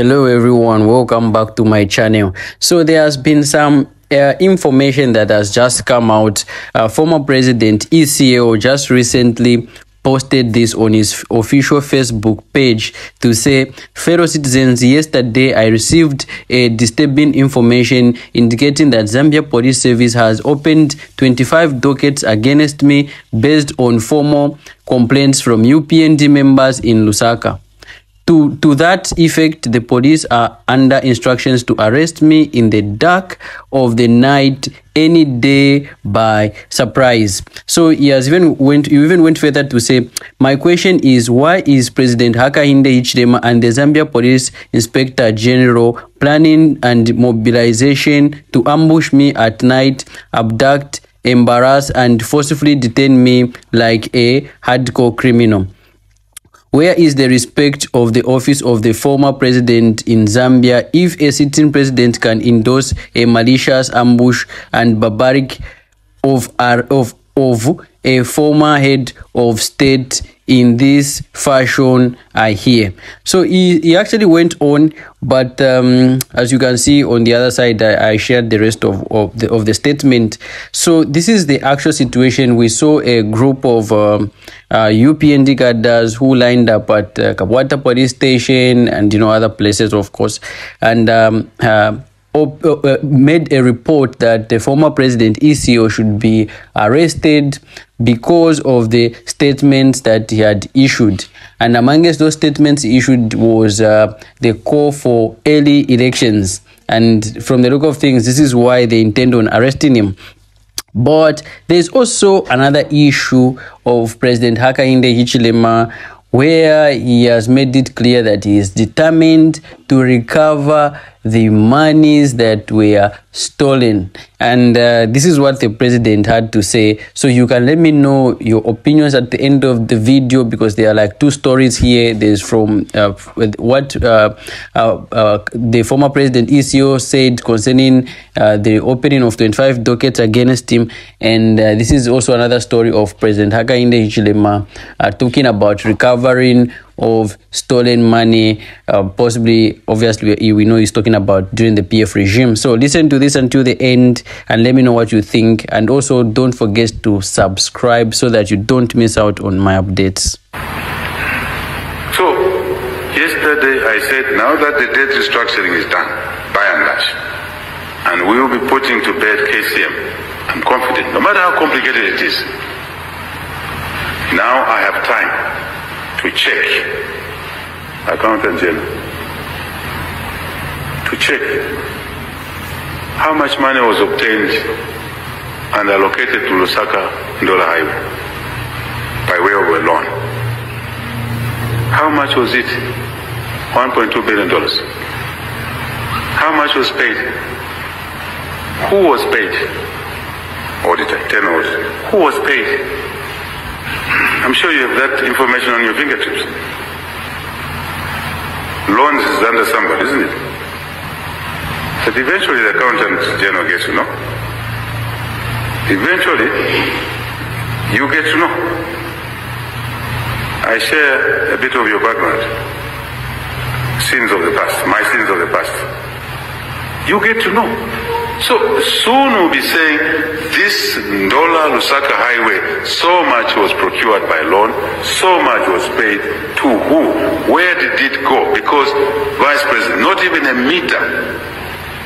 Hello everyone, welcome back to my channel. So there has been some uh, information that has just come out. Uh, former President ECL just recently posted this on his official Facebook page to say, fellow citizens, yesterday I received a disturbing information indicating that Zambia Police Service has opened 25 dockets against me based on formal complaints from UPND members in Lusaka. To, to that effect, the police are under instructions to arrest me in the dark of the night any day by surprise. So he has even went he even went further to say, My question is why is President Hakainde Hichilema and the Zambia Police Inspector General planning and mobilization to ambush me at night, abduct, embarrass, and forcibly detain me like a hardcore criminal? Where is the respect of the office of the former president in Zambia if a sitting president can endorse a malicious ambush and barbaric of, of, of a former head of state in this fashion I hear. So he, he actually went on, but um, as you can see on the other side, I, I shared the rest of, of, the, of the statement. So this is the actual situation. We saw a group of um, uh, UPND cadres who lined up at uh, police station and, you know, other places, of course. And um, uh, uh, made a report that the former president ECL should be arrested because of the statements that he had issued. And amongst those statements issued was uh, the call for early elections. And from the look of things, this is why they intend on arresting him. But there's also another issue of President Hakainde Hichilema where he has made it clear that he is determined to recover the monies that were stolen. And uh, this is what the president had to say. So you can let me know your opinions at the end of the video because there are like two stories here. There's from uh, what uh, uh, uh the former president ECL said concerning uh, the opening of 25 dockets against him. And this is also another story of President Hakainde Hichilema talking about recovering of stolen money, uh, possibly, obviously, we know he's talking about during the PF regime. So listen to this until the end and let me know what you think. And also, don't forget to subscribe so that you don't miss out on my updates. So, yesterday I said, now that the debt restructuring is done, by and large, and we will be putting to bed KCM, I'm confident, no matter how complicated it is. Now I have time to check, accountant general, to check how much money was obtained and allocated to Lusaka Ndola Highway by way of a loan. How much was it? $1.2 billion. How much was paid? Who was paid? Auditor, 10 auditor. Who was paid? I'm sure you have that information on your fingertips. Loans is under somebody, isn't it? But eventually the accountant general gets to know. Eventually, you get to know. I share a bit of your background. Sins of the past, my sins of the past. You get to know. So soon we'll be saying this Ndola Lusaka highway, so much was procured by loan, so much was paid to who? Where did it go? Because, Vice President, not even a meter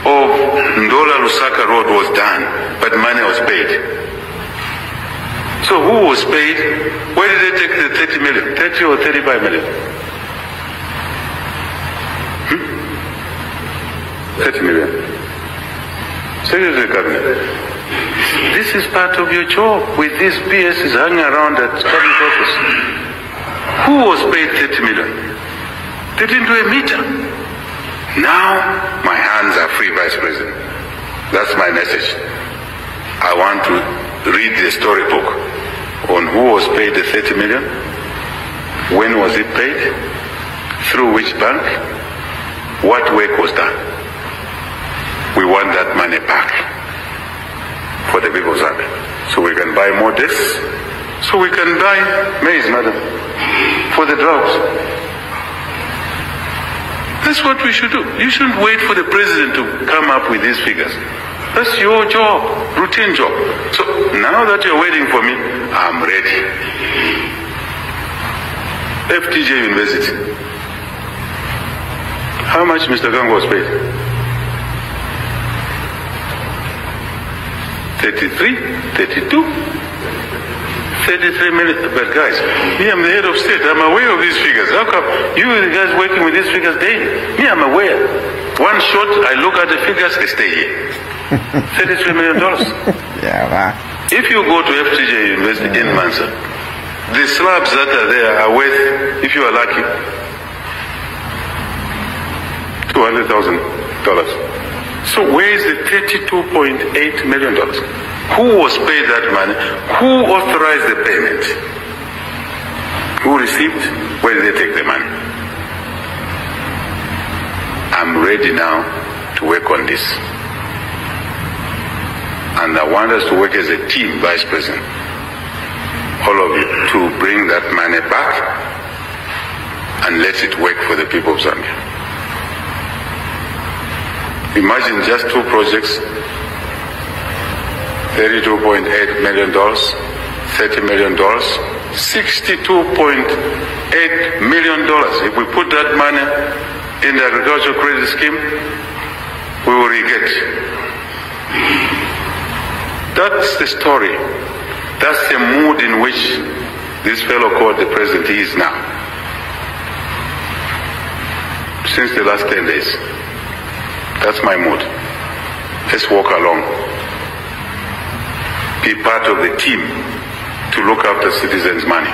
of Ndola Lusaka road was done, but money was paid. So who was paid? Where did they take the 30 million? 30 or 35 million? Hmm? 30 million. Secretary Cabinet, this is part of your job with these PSs hanging around at cabinet office. Who was paid 30 million? They didn't do a meter. Now my hands are free, Vice President. That's my message. I want to read the storybook on who was paid the 30 million, when was it paid, through which bank, what work was done want that money back for the people's army. So we can buy more discs, so we can buy maize, madam, for the drought. That's what we should do. You shouldn't wait for the president to come up with these figures. That's your job, routine job. So now that you're waiting for me, I'm ready. FTJ University. How much Mr. Gang was paid? 33, 32, 33 million. But guys, me, I'm the head of state. I'm aware of these figures. How come you guys working with these figures daily? Me, I'm aware. One shot, I look at the figures, they stay here. 33 million dollars. yeah, wow. If you go to FTJ University in Mansa, the slabs that are there are worth, if you are lucky, $200,000. So where is the $32.8 million? Who was paid that money? Who authorized the payment? Who received? Where did they take the money? I'm ready now to work on this. And I want us to work as a team, Vice President, all of you, to bring that money back and let it work for the people of Zambia. Imagine just two projects, $32.8 million, $30 million, $62.8 million. If we put that money in the agricultural credit scheme, we will regret. That's the story. That's the mood in which this fellow called the president is now. Since the last 10 days. That's my mood. Let's walk along. Be part of the team to look after citizens' money.